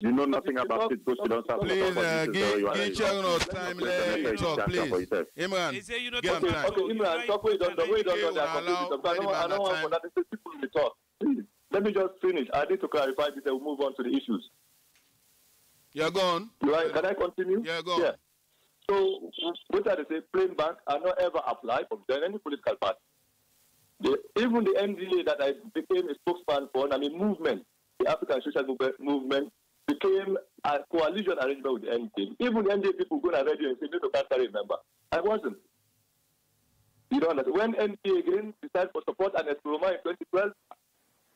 You know nothing about it because you don't have Please, uh, to give, give Chernor time. Let him talk, please. Imran, He say you not give him time. Okay, Imran, talk way done, the way done, Give they are allow confused. I don't, I don't want for that to people to talk. Please, let me just finish. I need to clarify this and we'll move on to the issues. You're gone. Right? Can I continue? Yeah, go on. Yeah. So, what are they say? Plain bank are not ever apply for join any political party. The, even the NDA that I became a spokesman for, I mean, movement, the African Social Movement, movement became a coalition arrangement with NDA. Even NDA people go on radio and say, "No, can't remember." I wasn't. You understand. When NDA again decided for support and Ernest Koroma in 2012,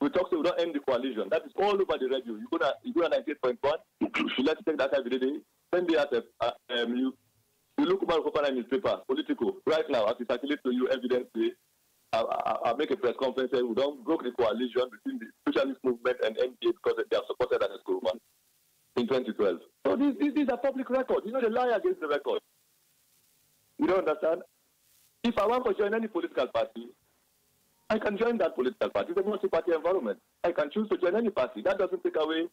we talked we don't end the coalition. That is all over the radio. You go to you go to 98.1. you let's take that every day. Send the other, uh, um, you you look about Kopana newspaper, political. Right now, as it circulates to you evidently, I, I, make a press conference saying we don't broke the coalition between the socialist movement and NDA because they are supported as Ernest Koroma in 2012. So these, these, these are public records. You know, they lie against the record. You don't understand? If I want to join any political party, I can join that political party. It's a multi-party environment. I can choose to join any party. That doesn't take away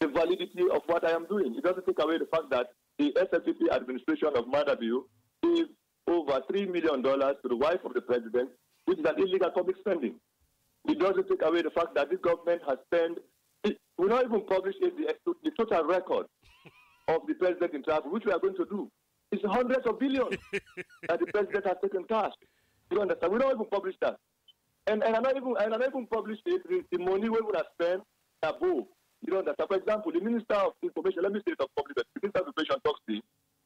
the validity of what I am doing. It doesn't take away the fact that the SLPP administration of Maada Bio gave over $3 million to the wife of the president, which is an illegal public spending. It doesn't take away the fact that this government has spent, it, we not even publish it, the, the total record of the president in travel, which we are going to do. It's hundreds of billions that the president has taken cash. You understand? We don't even publish that. And, and I'm not even and I'm not even published it, the, the money we would have spent above. You know understand? For example, the Minister of Information, let me say it of public, the Minister of Information talks to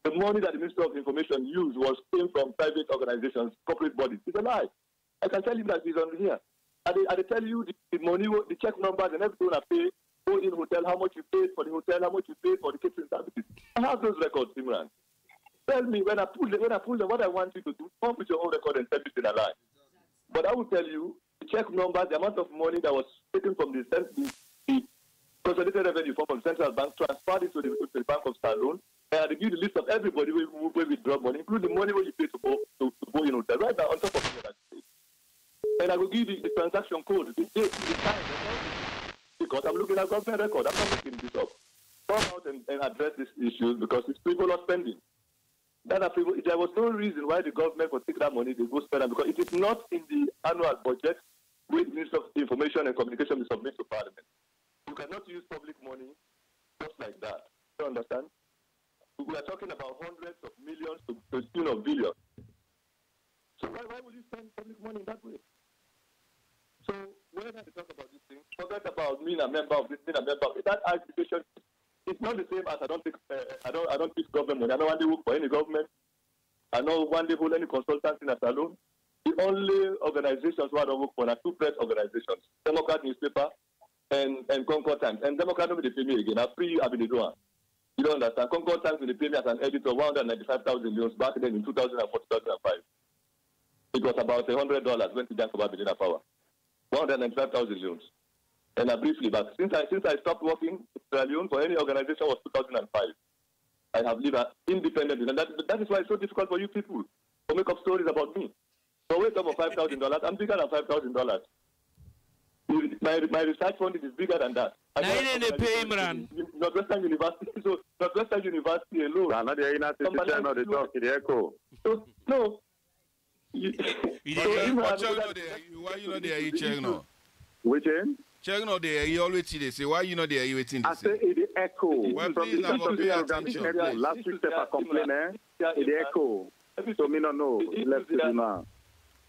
the money that the Minister of Information used was came from private organizations, corporate bodies. It's a lie. I can tell you that he's on here. And they, and they tell you the, the money, the check numbers and everything I pay, go in hotel, how much you paid for the hotel, how much you paid for the catering services. I have those records, Imran. Tell me when I pull them, when I pull them, what I want you to do, come with your own record and tell me it's a lie. But I will tell you the check numbers, the amount of money that was taken from the, the, consolidated revenue from the central bank, transferred it to the, the Bank of Salone, and I give you the list of everybody where we withdraw money, including the money where you pay to go to, to go in hotel, right now on top of. And I will give you the transaction code, the date, the time, because I'm looking at government record. I'm not making this up. Come out and, and address these issues because it's frivolous spending. That are frivol- there was no reason why the government would take that money to go spend it because it is not in the annual budget which Minister of Information and Communication will submit to Parliament. You cannot use public money just like that. You understand? We are talking about hundreds of millions to to the tune of billions. So why, why would you spend public money in that way? So whenever they talk about these things, forget about being a member of this, being a member of that agitation. It's not the same as I don't take, uh, I don't, I don't take government money. I don't want to work for any government. I don't want to hold any consultants in a Salone. The only organizations who I don't work for are two press organizations, Democrat newspaper and, and Concord Times. And Democrat nobody pay me again. I free I've been doing. You don't understand. Concord Times will pay me as an editor 195,000 euros back then in 2004, 2005. It was about $100 went to Bank of Aberdeen Power. 195,000 euros. And I briefly, but since I since I stopped working in Sierra Leone for any organization was 2005. I have lived uh, independently, and that, that is why it's so difficult for you people to make up stories about me. So wait up for five thousand dollars. I'm bigger than five thousand dollars. My my research fund is bigger than that. I Now got you didn't pay him, Northwestern University, so Northwestern University alone. I'm not the United Somebody States, not the else- talk, the echo. So, no. You, You so did- Imran, But check that- no there. You- Why you not there? You check no. Which end? Check no there. You always see they say why you not there? You waiting I say say. it echo. Well, From please, the I'm gonna pay attention. Echo. Last week, paper complain, eh? It echo. So me not know. Left to do now.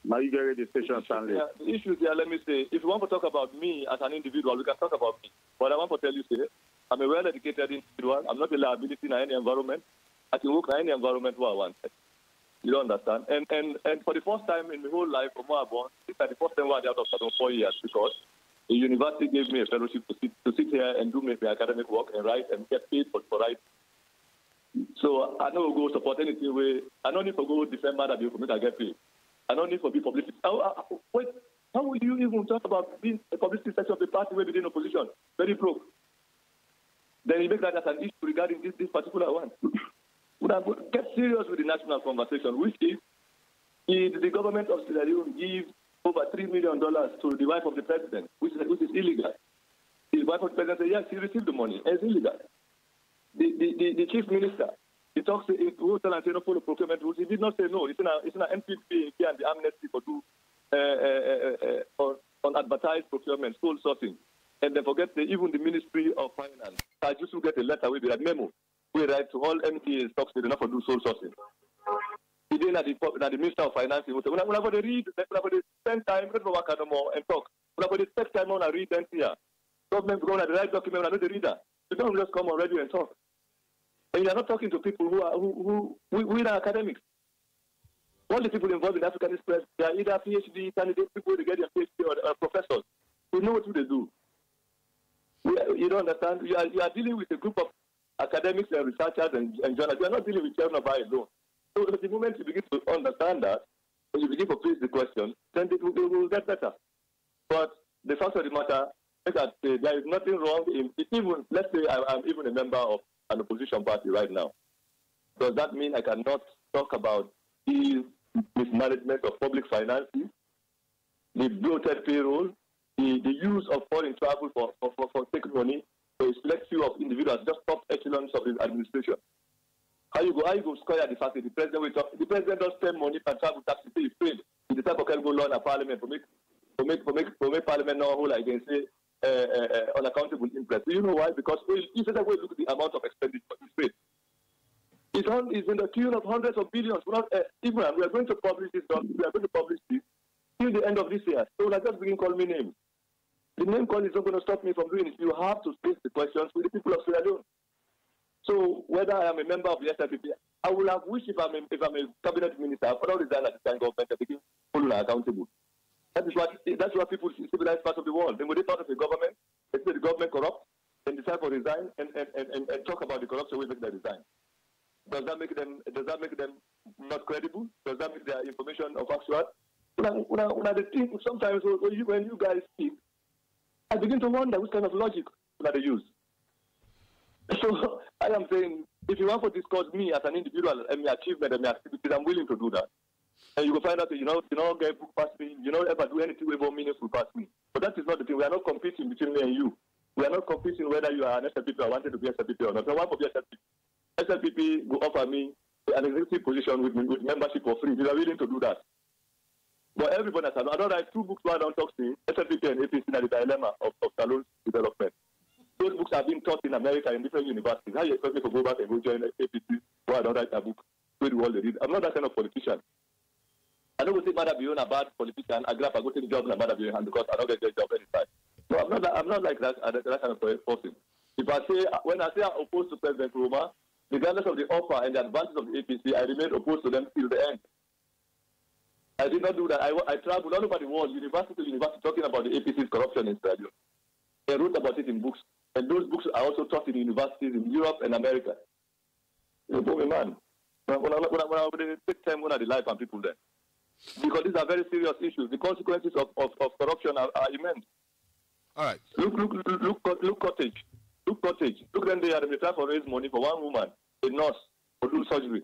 Now you get ready station Stanley. The issue there, let me say, if you want to talk about me as an individual, we can talk about me. But I want to tell you, say, I'm a well-educated individual. I'm not a liability in any environment. I can work in any environment where I want. You don't understand? And and and for the first time in my whole life, from where I born, this is the first time where I out of Salone four years because the university gave me a fellowship to sit, to sit here and do my, academic work and write and get paid for, for writing. So I don't go support anything where I don't need to go defend Mother for me to get paid. I don't need to be publicity. How, how, wait, how will you even talk about being a publicity section of the party where within opposition? Very broke. Then you make that as an issue regarding this, this particular one. Would get serious with the national conversation, which is did the government of Sierra Leone give over three million dollars to the wife of the president, which is which is illegal. The wife of the president said, yes, he received the money. It's illegal. The, the, the, the chief minister, he talks, will tell and say, no, follow procurement rules. He did not say no. It's in, a, it's in an MPP and the amnesty for do uh, uh, uh, on, on advertised procurement, sole sourcing. And they forget the, even the Ministry of Finance. I just will get a letter with that memo. We write to all MPs, talks they do not for do sole sourcing. He did at the, at the Minister of Finance, will say, when to read, when to spend time, me work no more and talk. When I spend time on a read then here. Government going to write document, I know the reader. You don't just come on radio and talk. And you are not talking to people who are who who, who, who are academics. All the people involved in Africanist Press, they are either PhD candidates, people who get their PhD or, or professors. They know what they do. You don't understand? You are, you are dealing with a group of academics and researchers and, and journalists. You are not dealing with Chairman alone. So the moment you begin to understand that, when you begin to face the question, then it will, it will get better. But the fact of the matter is that uh, there is nothing wrong in even, let's say I, am even a member of an opposition party right now. Does that mean I cannot talk about the mismanagement of public finances, the bloated payroll, the, the use of foreign travel for, for, for, for taking money for a select few of individuals, just top echelons of the administration? How you go? How you go square the fact that the president will talk? The president does spend money and travel tax to pay paid. Can go law in parliament for make for make for make for make parliament know who like they say uh, uh, uh, unaccountable interest. You know why? Because if you look at the amount of expenditure, it's paid. It's, on, it's in the tune of hundreds of billions. We're not, uh, even we are going to publish this. We are going to publish this till the end of this year. So like just begin calling me names. The name call is not going to stop me from doing it. You have to face the questions with the people of Sierra Leone. So whether I am a member of the SLPP, I would have wished if I'm a, if I'm a cabinet minister, I would have resigned at the time government and become fully accountable. That is what that's what people in civilized parts of the world. Then when they part of the government, they say the government corrupt, and decide to resign and, and, and, and, talk about the corruption we make them resign. Does that make them does that make them not credible? Does that make their information of actual? When I, when I, think sometimes when you, when you guys speak, I begin to wonder which kind of logic that they use. So I am saying, if you want to discuss me as an individual and my achievement and my activities, I'm willing to do that. And you will find out that you know, you know, get book past me, you know, ever do anything more meaningful past me. But that is not the thing. We are not competing between me and you. We are not competing whether you are an SLPP or wanted to be SLPP or not. I want to be SLPP. SLPP will offer me an executive position with, with membership for free. We are willing to do that. But everybody has, I don't write two books I don't talk to SLPP and APC and the dilemma of, of Salone's development. Those books have been taught in America in different universities. How you expect me to go back and go join APC I don't write a book where the world read? I'm not that kind of politician. I don't say Mada Bion a bad politician. I grab a go the job in Mada Bion because I don't get the job anytime. No, I'm not. I'm not like that. Uh, that kind of person. If I say uh, when I say I'm opposed to President Koroma, regardless of the offer and the advantage of the APC, I remain opposed to them till the end. I did not do that. I, I traveled all over the world, university to university, talking about the APC's corruption in Sierra I wrote about it in books. And those books are also taught in universities in Europe and America. You know, man. When I, when I, when I, when I take time when I the life and people there. Because these are very serious issues. The consequences of, of, of corruption are, are, immense. All right. Look, look, look, look, look cottage. Look cottage. Look then they are they try to raise money for one woman, a nurse, for do surgery.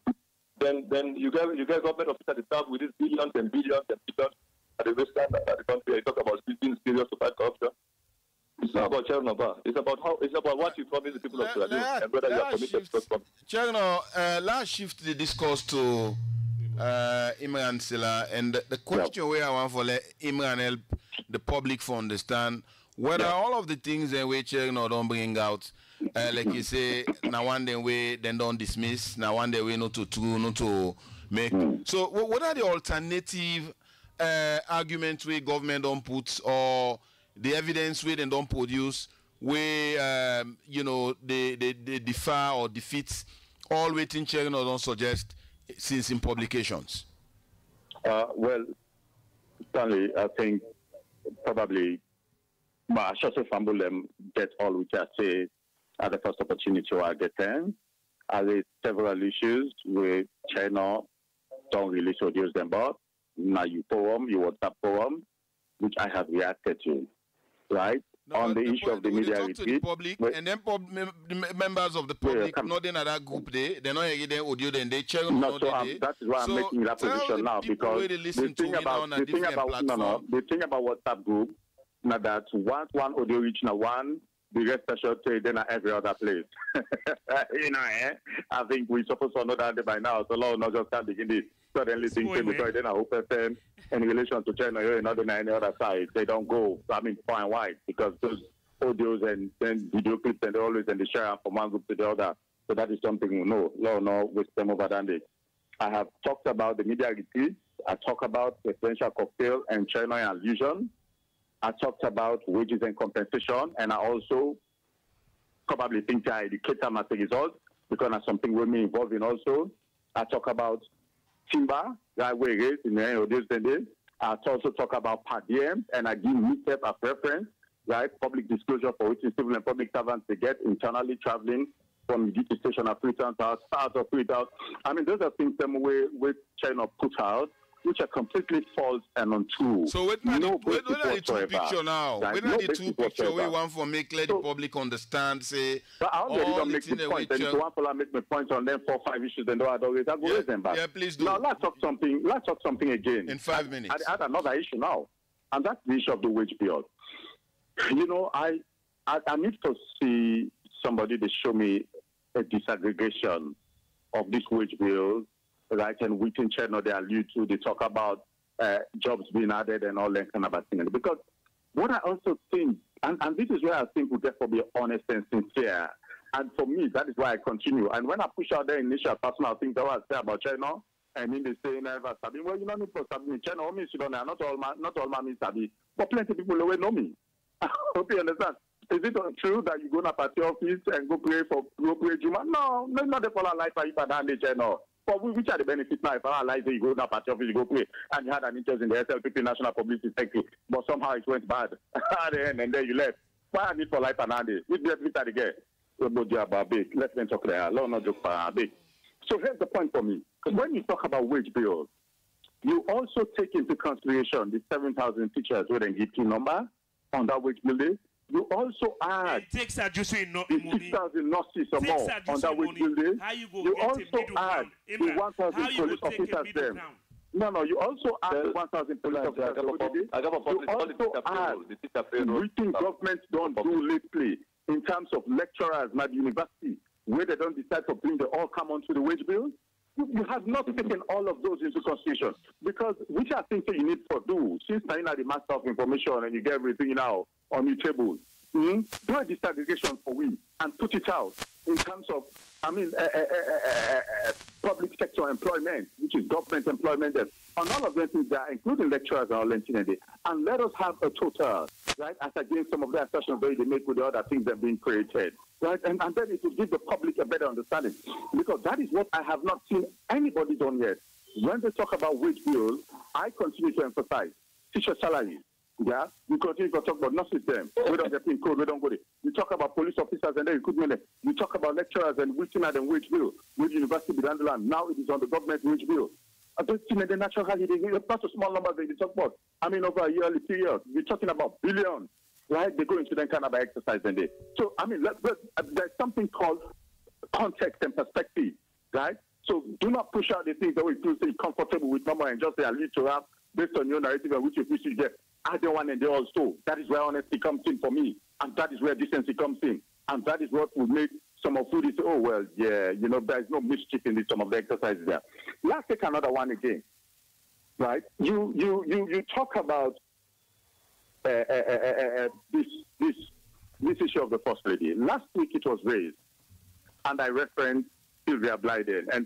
Then then you get you get government officer to start with these billions and billions and billions at the western at the country. I talk about being serious to fight corruption. It's not about Chernor Bah. It's about how. It's about what you promise the people of Sierra and whether you are committed to Chernor Bah, uh, let's shift the discourse to uh, Imran Sillah, and the, the question where I want for let Imran help the public to understand whether yeah. all of the things that we you know don't bring out, uh, like you say, now one day we then don't dismiss, now one day we not to do, not to make. Mm. So what are the alternative uh, arguments we government don't put or the evidence we then don't produce where um, you know they, they, they defer or defeat all waiting children or don't suggest since in publications? Uh, well, Stanley, I think probably should say them get all we can say at the first opportunity I get in. Are there several issues with Chernor don't really introduce them but Now you poem, you that poem, which I have reacted to right? No, on the, the issue of the media talk to the public and then pub, members of the public yeah, not in that group they they're not getting audio then they check no, so that is why so I'm making that position now because the thing about the thing about no, no, the thing about WhatsApp group now that once one audio reach now one the rest say then at every other place. you know, eh? I think we're supposed to know that by now. So Lord not just start beginning suddenly thinking because then I hope FM in relation to Chernor, you're not on any other side. They don't go, I mean, fine, and wide because those audios and then video clips and always in the share from one group to the other. So that is something we know. Law no with them over than. I have talked about the media retreats. I talk about presidential cocktail and Chernor allusion. I talked about wages and compensation, and I also probably think I educate them as a result because that's something we're involved in also. I talk about timber, that it is in the end of this day. I also talk about per and I give MISEP a preference, right? Public disclosure for which civil and public servants they get internally traveling from duty station of Freetown to start of Freetown. I mean, those are things that we, we China put out which are completely false and untrue. So are no the, what are the two picture now? Are no the two picture we want for make let so, the public understand, say, but I already make the point, and if you want to make my point on them four, five issues, then do I always I go yeah, raise them back. Yeah, please do. Now let's talk something, let's talk something again. In five minutes. I, I had another issue now, and that's the issue of the wage bill. You know, I, I, I need to see somebody to show me a disaggregation of this wage bill right? And within China, they allude to, they talk about uh, jobs being added and all that kind of thing. Because what I also think, and, and this is where I think we therefore be honest and sincere. And for me, that is why I continue. And when I push out the initial personal things that I say about Chernor, I mean, they say never Sabi. Well, you know me for Sabi. Chernor, me, you don't know. Not all my, not all my means Sabi. But plenty of people will know me. I hope you understand. Is it true that you go to party office and go pray for go pray Juma? No, no, not the follow life for you, but Chernor. But which are the benefits now if I realize that you go now party office, you go pray, and you had an interest in the SLPP National Publicity Sector, but somehow it went bad at the end, and then you left. Why I need for life and Andy? Which benefit are they get? Let's then talk there. Let's not joke about So here's the point for me. When you talk about wage bills, you also take into consideration the 7,000 teachers then give two number on that wage bill you also add the 6,000 nurses or more on that wage building. You, you also add the 1,000 police officers there. No, no, you also add the 1,000 police officers. You also add everything government don't do lately in terms of lecturers at university, where they don't decide to bring the all come onto the wage bill. You, have not taken all of those into consideration because which I think you need to do since now you are the master of information and you get everything now on your table. Mm-hmm. Do a disaggregation for we and put it out in terms of, I mean, uh, uh, uh, public sector employment, which is government employment, and all of those things there, including lecturers and all that. and let us have a total, right, as against some of the assertions that they make with the other things that are being created, right, and, and then it will give the public a better understanding, because that is what I have not seen anybody done yet. When they talk about wage bills, I continue to emphasize teacher salaries, yeah, you continue to talk about nurses them. We don't get in code, we don't go there. You talk about police officers and then recruitment. You talk about lecturers and at the wage bill, which university be land. Now it is on the government wage bill. I don't see the natural holiday. Not a small number that you talk about. I mean, over a yearly period, we're talking about billions, right? They go into that kind of exercise and they. So, I mean, let, let, uh, there's something called context and perspective, right? So do not push out the things that we feel say comfortable with number and just say, I need to have based on your narrative and which you wish you get either one and they also. That is where honesty comes in for me. And that is where decency comes in. And that is what will make some of you say, oh, well, yeah, you know, there's no mischief in this, some of the exercises there. Let's take another one again. Right? You, you, you, you talk about uh, uh, uh, this, this, this issue of the First Lady. Last week it was raised, and I referenced Sylvia Blyden. And